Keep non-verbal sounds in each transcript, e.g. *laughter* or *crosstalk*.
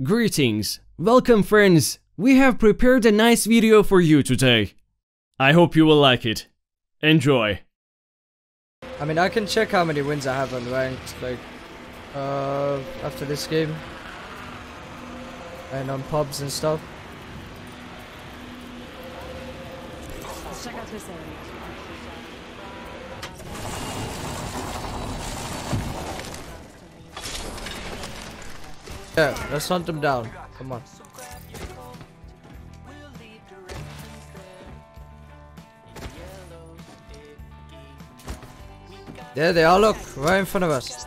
Greetings, welcome friends, we have prepared a nice video for you today. I hope you will like it. Enjoy. I mean, I can check how many wins I have on ranked, like, uh, after this game. And on pubs and stuff. Let's check out this area. Yeah, let's hunt them down. Come on. There they are, look, right in front of us.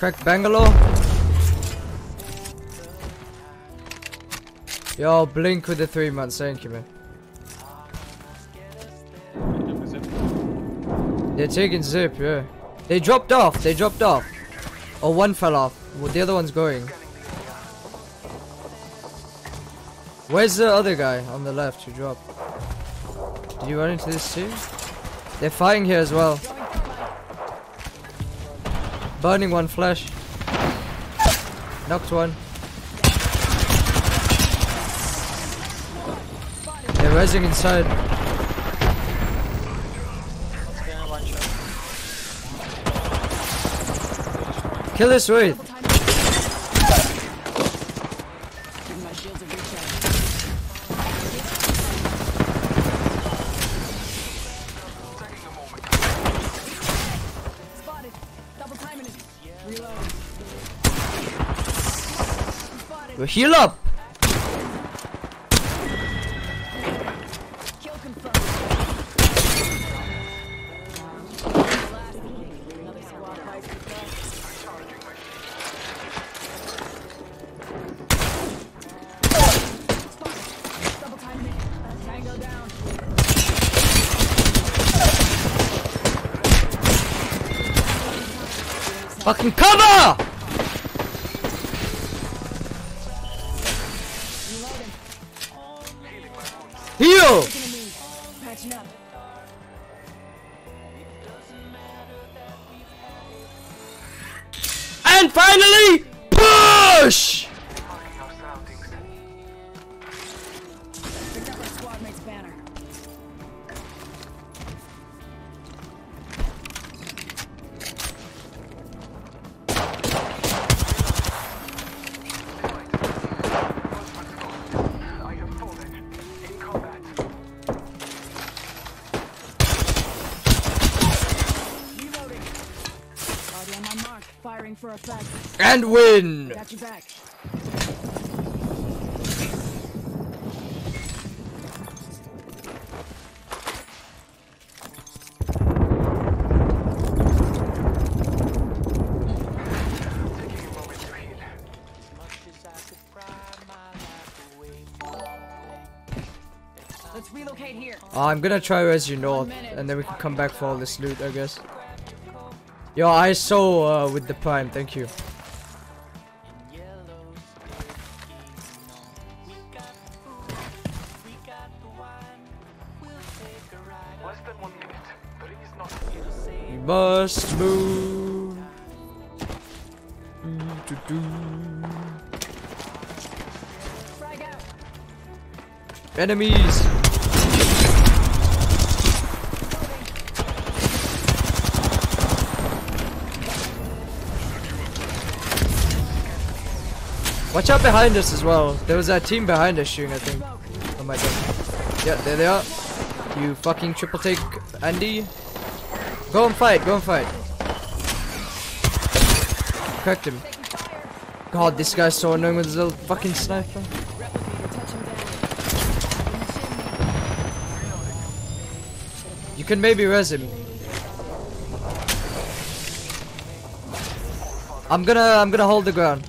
Crack Bangalore. Yo, blink with the three months, thank you, man. They're taking zip, yeah. They dropped off, they dropped off. Oh, one fell off. Well, the other one's going. Where's the other guy on the left who dropped? Did you run into this too? They're fighting here as well. Burning one flash. Knocked one. They're resing inside. Kill this wait. Giving my shields a recharge. Spotted. Double timing it. Reload. Spotted. Heal up. Fucking cover! Heal! And finally, push! Mark. Firing for effect. And win! Got your back. Let's relocate here. I'm gonna try Res you North, and then we can come back for all this loot, I guess. Yo, I saw uh, with the Prime, thank you. Must move. Do, do, do. Enemies! Watch out behind us as well. There was that team behind us shooting, I think. Oh my god. Yeah, there they are. You fucking triple take Andy. Go and fight, go and fight. Cracked him. God, this guy's so annoying with his little fucking sniper. You can maybe res him. I'm gonna I'm gonna hold the ground.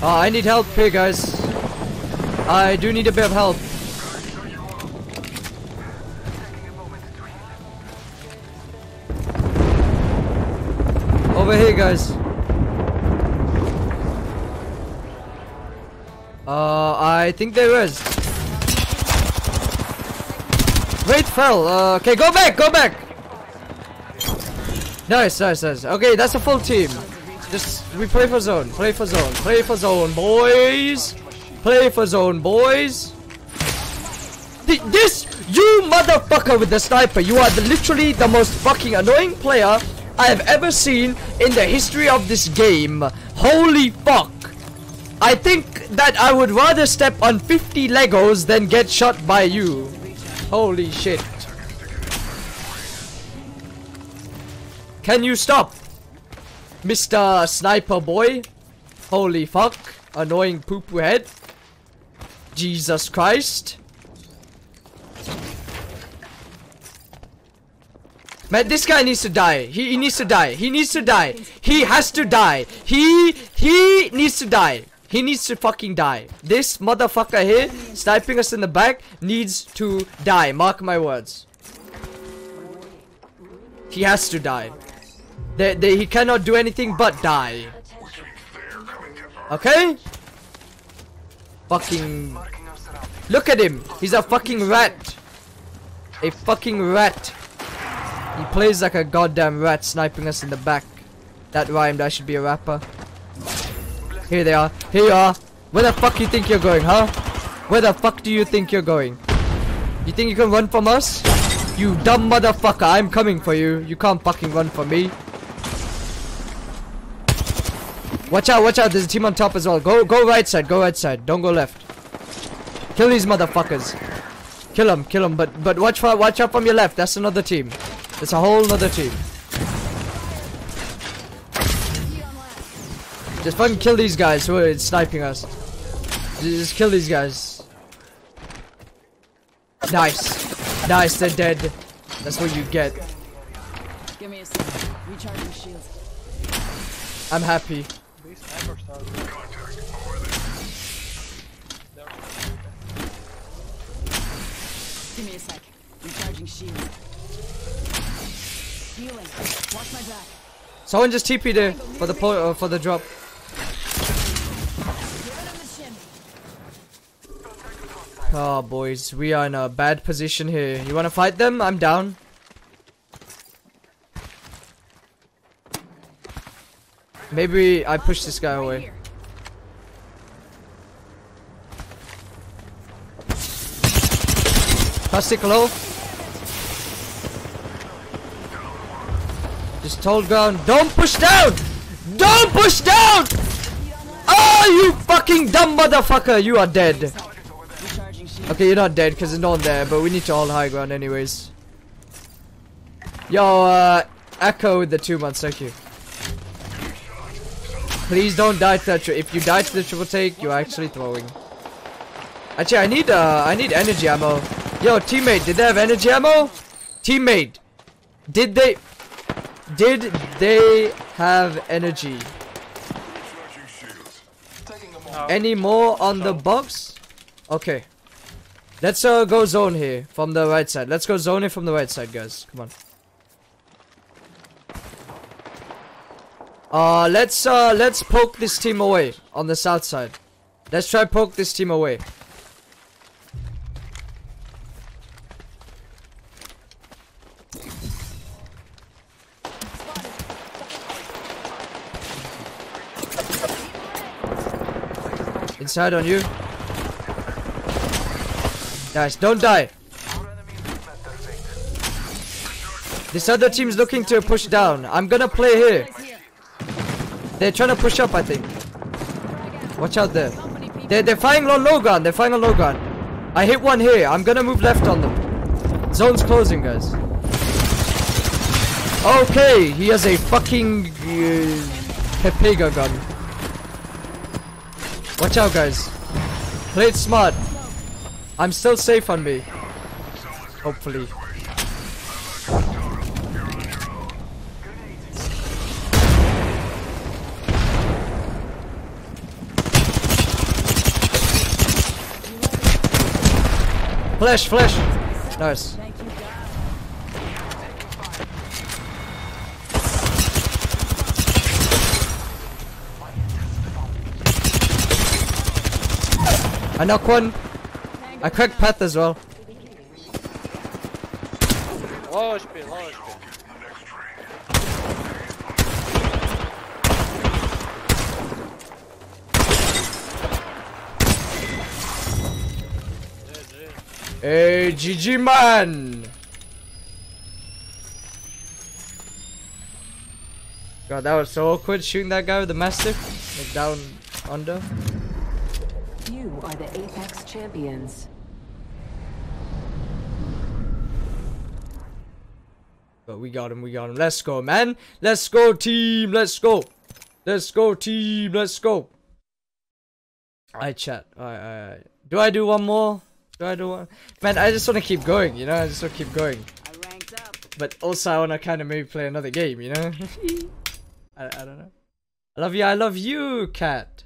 Oh, I need help here, guys. I do need a bit of help. Over here, guys. Uh, I think there is. Wait, fell. Uh, okay, go back, go back. Nice, nice, nice. Okay, that's a full team. Just we play for zone, play for zone, play for zone, boys. Play for zone, boys. Th- This, you motherfucker with the sniper, you are the, literally the most fucking annoying player I have ever seen in the history of this game. Holy fuck. I think that I would rather step on 50 Legos than get shot by you. Holy shit. Can you stop? Mr. Sniper Boy? Holy fuck. Annoying poo poo head. Jesus Christ. Man, this guy needs to die. He, he needs to die. He needs to die. He has to die. He he needs to die. He needs to fucking die. This motherfucker here, sniping us in the back, needs to die. Mark my words. He has to die. He cannot do anything but die. Okay? Fucking... Look at him. He's a fucking rat. A fucking rat. He plays like a goddamn rat sniping us in the back. That rhymed. I should be a rapper. Here they are. Here you are. Where the fuck you think you're going, huh? Where the fuck do you think you're going? You think you can run from us? You dumb motherfucker. I'm coming for you. You can't fucking run from me. Watch out, watch out. There's a team on top as well. Go go right side. Go right side. Don't go left. Kill these motherfuckers. Kill them, kill them. But but watch for watch out from your left. That's another team. It's a whole other team. Just fucking kill these guys who are sniping us. Just kill these guys. Nice. Nice, they're dead. That's what you get. Give me a second. Recharging shields. I'm happy. These snipers are Give me a sec. Recharging shields. Healing. Watch my back. Someone just TP'd there for the po uh, for the drop. Oh boys, we are in a bad position here. You wanna fight them? I'm down. Maybe I push this guy away. Plastic low. Just hold ground. Don't push down! Don't push down! Oh, you fucking dumb motherfucker! You are dead. Okay, you're not dead because there's no one there, but we need to hold high ground anyways. Yo, uh, Echo with the two months, thank you. Please don't die to that. If you die to the triple take, you're actually throwing. Actually, I need uh, I need energy ammo. Yo, teammate, did they have energy ammo? Teammate, did they? Did they have energy? moment. Any more on the box? Okay. Let's uh, go zone here from the right side. Let's go zone it from the right side, guys. Come on. Uh, let's uh, let's poke this team away on the south side. Let's try poke this team away. Inside on you. Nice, don't die. This other team's looking to push down. I'm gonna play here. They're trying to push up, I think. Watch out there. They're, they're firing on low. They're firing on low. I hit one here. I'm gonna move left on them. Zone's closing, guys. Okay, he has a fucking uh, Pepega gun. Watch out, guys. Play it smart. I'm still safe on me. Hopefully. Flash, flash. Nice. I knock one. I cracked path as well. Low HP, low HP. Hey, GG man. God, that was so awkward shooting that guy with the mastiff. Like down under. You are the Apex champions. But we got him, we got him. Let's go, man. Let's go, team. Let's go. Let's go, team. Let's go. I chat. Alright, alright. Do I do one more? Do I do one? Man, I just want to keep going, you know? I just want to keep going. I ranked up. But also, I want to kind of maybe play another game, you know? *laughs* I, I don't know. I love you. I love you, cat.